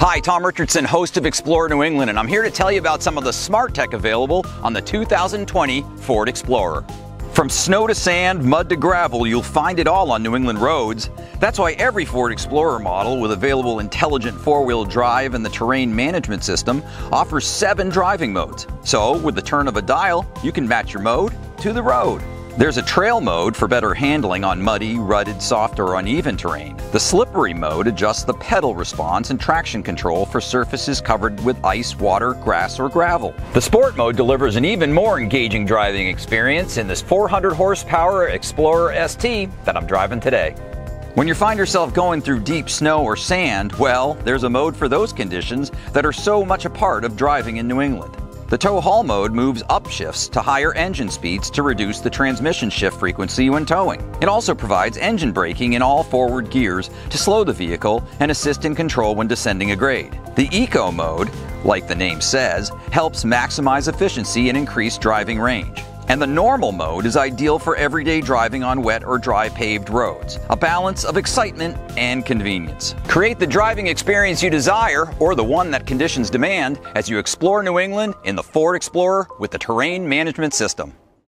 Hi, Tom Richardson, host of Explore New England, and I'm here to tell you about some of the smart tech available on the 2020 Ford Explorer. From snow to sand, mud to gravel, you'll find it all on New England roads. That's why every Ford Explorer model with available intelligent four-wheel drive and the terrain management system offers seven driving modes. So, with the turn of a dial, you can match your mode to the road. There's a trail mode for better handling on muddy, rutted, soft, or uneven terrain. The slippery mode adjusts the pedal response and traction control for surfaces covered with ice, water, grass, or gravel. The sport mode delivers an even more engaging driving experience in this 400 horsepower Explorer ST that I'm driving today. When you find yourself going through deep snow or sand, well, there's a mode for those conditions that are so much a part of driving in New England. The tow haul mode moves upshifts to higher engine speeds to reduce the transmission shift frequency when towing. It also provides engine braking in all forward gears to slow the vehicle and assist in control when descending a grade. The eco mode, like the name says, helps maximize efficiency and increase driving range. And the normal mode is ideal for everyday driving on wet or dry paved roads, a balance of excitement and convenience. Create the driving experience you desire, or the one that conditions demand, as you explore New England in the Ford Explorer with the Terrain Management System.